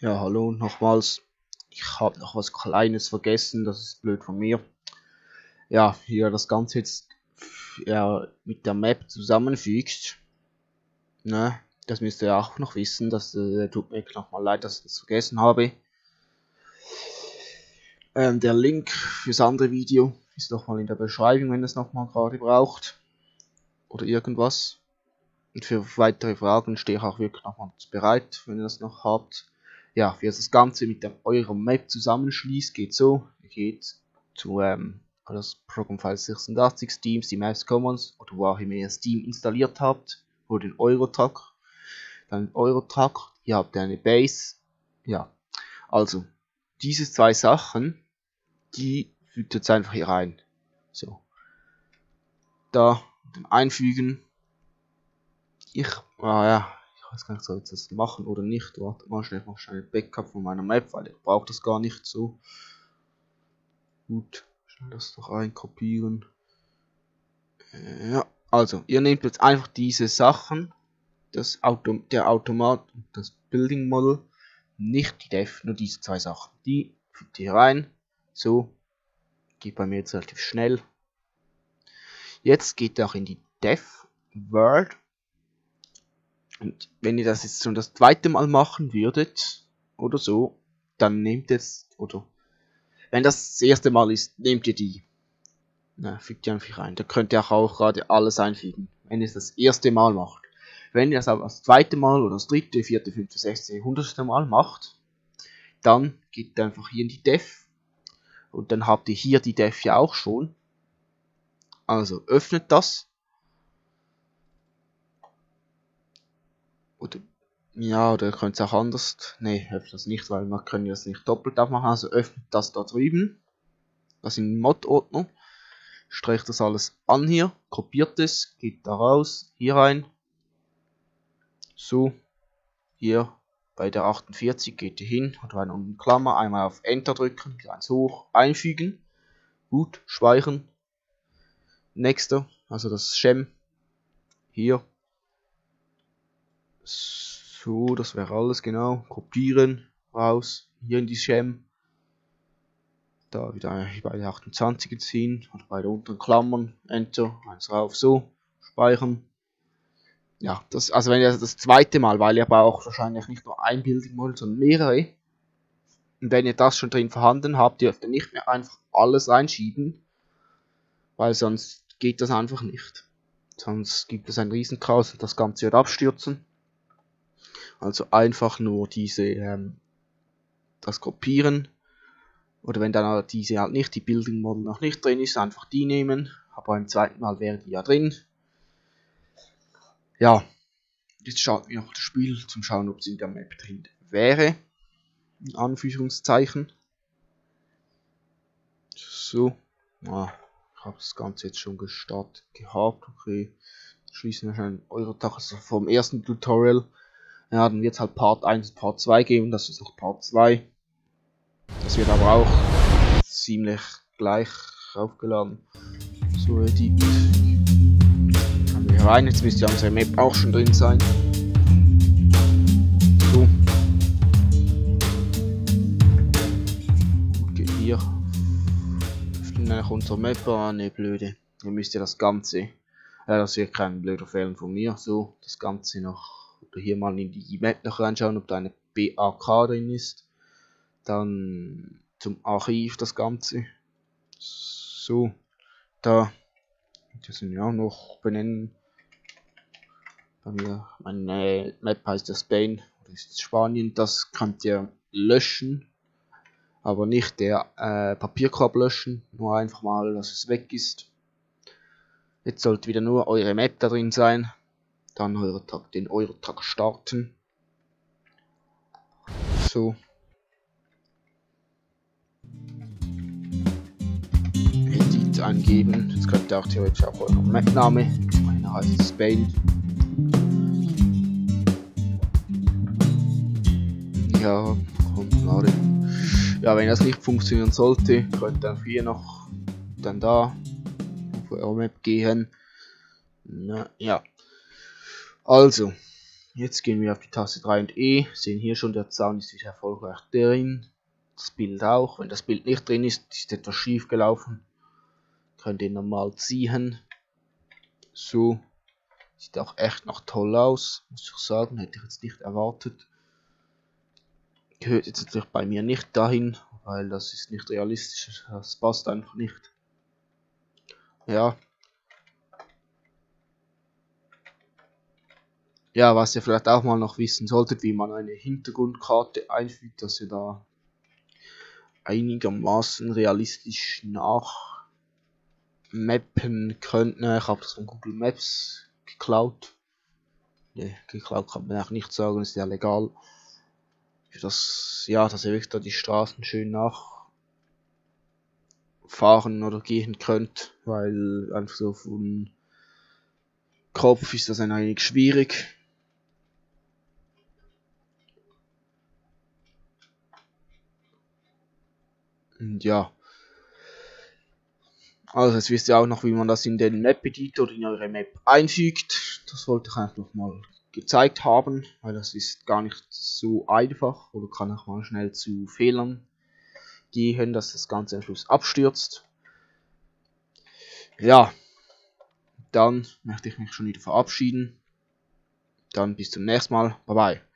Ja, hallo nochmals. Ich habe noch was Kleines vergessen, das ist blöd von mir. Ja, hier das Ganze jetzt ja, mit der Map zusammenfügt. Ne, das müsst ihr auch noch wissen. Das äh, tut mir nochmal leid, dass ich das vergessen habe. Ähm, der Link fürs andere Video ist nochmal in der Beschreibung, wenn es nochmal gerade braucht. Oder irgendwas. Und für weitere Fragen stehe ich auch wirklich nochmal bereit, wenn ihr das noch habt. Ja, wie ihr das Ganze mit der, eurer Map zusammenschließt, geht so. Ihr geht zu ähm, das Program File 86 Steam, die Maps Commons oder wo auch immer ihr Steam installiert habt, oder den Eurotrack. Dann Eurotrack, ihr habt eine Base. Ja, also diese zwei Sachen, die fügt jetzt einfach hier rein. So. Da dann einfügen. Ich, ah ja, ich weiß gar nicht, soll ich das machen oder nicht. Warte mal schnell, ich mache schnell Backup von meiner Map, weil ich brauche das gar nicht so. Gut, schnell das doch einkopieren. Äh, ja, also, ihr nehmt jetzt einfach diese Sachen, das Auto, der Automat und das Building Model, nicht die Def, nur diese zwei Sachen. Die fügt ihr rein, so, geht bei mir jetzt relativ schnell. Jetzt geht er auch in die Dev World. Und wenn ihr das jetzt schon das zweite Mal machen würdet, oder so, dann nehmt es, oder wenn das das erste Mal ist, nehmt ihr die. Na, fügt ihr einfach rein. Da könnt ihr auch gerade alles einfügen, wenn ihr es das erste Mal macht. Wenn ihr es aber das zweite Mal oder das dritte, vierte, fünfte, sechste, hundertste Mal macht, dann geht ihr einfach hier in die Dev und dann habt ihr hier die Dev ja auch schon. Also öffnet das. Oder ja, oder könnt es auch anders. Ne, öffnet das nicht, weil man kann das nicht doppelt aufmachen. Also öffnet das da drüben. Das in Mod-Ordner. Streicht das alles an hier. Kopiert es. Geht da raus. Hier rein. So. Hier bei der 48 geht ihr hin und rein unten Klammer, einmal auf Enter drücken, eins hoch, einfügen, gut, speichern, nächster, also das Schem, hier, so, das wäre alles genau, kopieren, raus, hier in die Schem, da wieder bei der 28 ziehen, und bei der unteren Klammern, Enter, eins rauf, so, speichern, ja, das, also wenn ihr das zweite Mal, weil ihr braucht wahrscheinlich nicht nur ein Building Model, sondern mehrere. Und wenn ihr das schon drin vorhanden habt, dürft ihr nicht mehr einfach alles reinschieben, weil sonst geht das einfach nicht. Sonst gibt es ein Riesenchaos und das Ganze wird abstürzen. Also einfach nur diese, ähm, das kopieren. Oder wenn dann diese halt nicht, die Building Model noch nicht drin ist, einfach die nehmen. Aber beim zweiten Mal wäre die ja drin ja, jetzt starten wir noch das Spiel zum Schauen, ob es in der Map drin wäre. In Anführungszeichen. So. Ah, ich habe das Ganze jetzt schon gestartet gehabt. Okay. Schließen wir schon eure Tag also vom ersten Tutorial. Ja, dann wird es halt Part 1 und Part 2 geben. Das ist noch Part 2. Das wird aber auch ziemlich gleich aufgeladen. So, Edit rein. Jetzt müsste ja unsere Map auch schon drin sein. So. Okay, hier. Öffnen nach unserer Map. Ah, ne, blöde. Hier müsst ihr das Ganze. Äh, das wird kein blöder Fehler von mir. So, das Ganze noch. Oder hier mal in die Map noch reinschauen, ob da eine BAK drin ist. Dann zum Archiv das Ganze. So, da. Das sind ja auch noch benennen. Bei mir, meine Map heißt ja Spain, oder ist Spanien, das könnt ihr löschen, aber nicht der äh, Papierkorb löschen, nur einfach mal, dass es weg ist. Jetzt sollte wieder nur eure Map da drin sein, dann eure Tag, den Eurotag starten. So. Edit eingeben, jetzt könnt ihr auch theoretisch auch euren Map-Name, meiner heißt Spain. Ja, kommt gerade. Ja, wenn das nicht funktionieren sollte, könnt ihr hier noch dann da auf eure Map gehen. Na, ja. Also, Jetzt gehen wir auf die Taste 3 und E, sehen hier schon, der Zaun ist wieder erfolgreich drin. Das Bild auch. Wenn das Bild nicht drin ist, ist etwas schief gelaufen. Könnt ihr normal ziehen. So. Sieht auch echt noch toll aus, muss ich sagen. Hätte ich jetzt nicht erwartet. Gehört jetzt natürlich bei mir nicht dahin, weil das ist nicht realistisch. Das passt einfach nicht. Ja, Ja, was ihr vielleicht auch mal noch wissen solltet, wie man eine Hintergrundkarte einfügt, dass ihr da einigermaßen realistisch nachmappen könnt. Ne, ich habe das von Google Maps geklaut. Ne, geklaut kann man auch nicht sagen, ist ja legal. Für das, ja, dass ihr wirklich da die Straßen schön nachfahren oder gehen könnt, weil einfach so von Kopf ist das ein wenig schwierig. Und ja. Also jetzt wisst ihr auch noch, wie man das in den Map Editor oder in eure Map einfügt. Das wollte ich einfach mal gezeigt haben, weil das ist gar nicht so einfach oder kann auch mal schnell zu Fehlern gehen, dass das Ganze am Schluss abstürzt. Ja, dann möchte ich mich schon wieder verabschieden. Dann bis zum nächsten Mal. Bye bye.